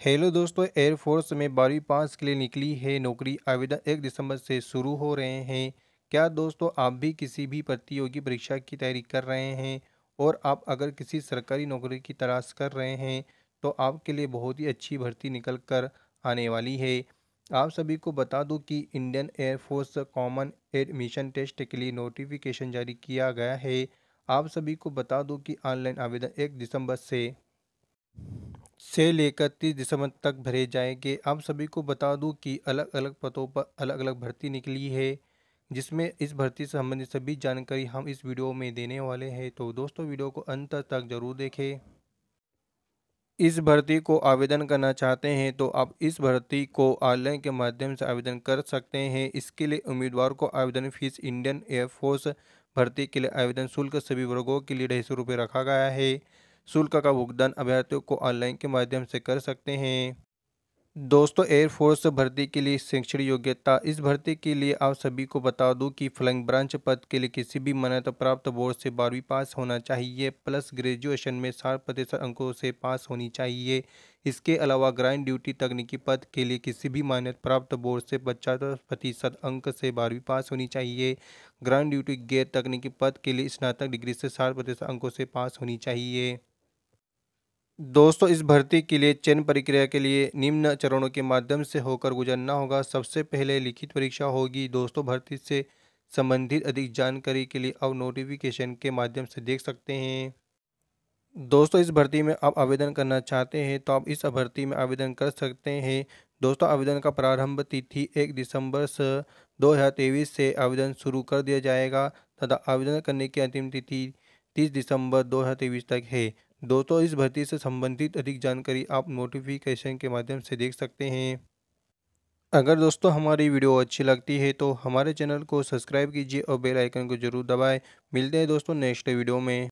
Hello दोस्तों air force में बारहवीं पास के लिए निकली है नौकरी। आवेदन एक दिसंबर से शुरू हो रहे हैं। क्या दोस्तों, आप भी किसी भी प्रतियोगी परीक्षा की तैयारी कर रहे हैं? और आप अगर किसी सरकारी नौकरी की तलाश कर रहे हैं तो आपके लिए बहुत ही अच्छी भर्ती निकल कर आने वाली है। आप सभी को बता दूँ कि Indian Air Force Common Admission Test के लिए नोटिफिकेशन जारी किया गया है। आप सभी को बता दूँ कि ऑनलाइन आवेदन एक दिसंबर से से लेकर तीस दिसंबर तक भरे जाएँगे। आप सभी को बता दूँ कि अलग अलग पदों पर अलग अलग भर्ती निकली है, जिसमें इस भर्ती से संबंधित सभी जानकारी हम इस वीडियो में देने वाले हैं। तो दोस्तों, वीडियो को अंत तक ज़रूर देखें। इस भर्ती को आवेदन करना चाहते हैं तो आप इस भर्ती को ऑनलाइन के माध्यम से आवेदन कर सकते हैं। इसके लिए उम्मीदवार को आवेदन फ़ीस इंडियन एयरफोर्स भर्ती के लिए आवेदन शुल्क सभी वर्गों के लिए ढाई सौ रुपये रखा गया है। शुल्क का भुगतान अभ्यर्थियों को ऑनलाइन के माध्यम से कर सकते हैं। दोस्तों एयरफोर्स भर्ती के लिए शैक्षणिक योग्यता। इस भर्ती के लिए आप सभी को बता दूँ कि फ्लैंग ब्रांच पद के लिए किसी भी मान्यता प्राप्त बोर्ड से बारहवीं पास होना चाहिए, प्लस ग्रेजुएशन में साठ प्रतिशत अंकों से पास होनी चाहिए। इसके अलावा ग्रांड ड्यूटी तकनीकी पद के लिए किसी भी मान्यता प्राप्त बोर्ड से पचास प्रतिशत अंक से बारहवीं पास होनी चाहिए। ग्रांड ड्यूटी गैर तकनीकी पद के लिए स्नातक डिग्री से साठ प्रतिशत अंकों से पास होनी चाहिए। दोस्तों, इस भर्ती के लिए, चयन प्रक्रिया के लिए निम्न चरणों के माध्यम से होकर गुजरना होगा। सबसे पहले लिखित परीक्षा होगी। दोस्तों, भर्ती से संबंधित अधिक जानकारी के लिए आप नोटिफिकेशन के माध्यम से देख सकते हैं। दोस्तों, इस भर्ती में आप आवेदन करना चाहते हैं तो आप इस भर्ती में आवेदन कर सकते हैं। दोस्तों, आवेदन का प्रारंभ तिथि एक दिसंबर से, दो हज़ार तेईस से आवेदन शुरू कर दिया जाएगा, तथा आवेदन करने की अंतिम तिथि तीस दिसंबर दो हज़ार तेईस तक है। दोस्तों, इस भर्ती से संबंधित अधिक जानकारी आप नोटिफिकेशन के माध्यम से देख सकते हैं। अगर दोस्तों हमारी वीडियो अच्छी लगती है तो हमारे चैनल को सब्सक्राइब कीजिए और बेल आइकन को ज़रूर दबाएँ। मिलते हैं दोस्तों नेक्स्ट वीडियो में।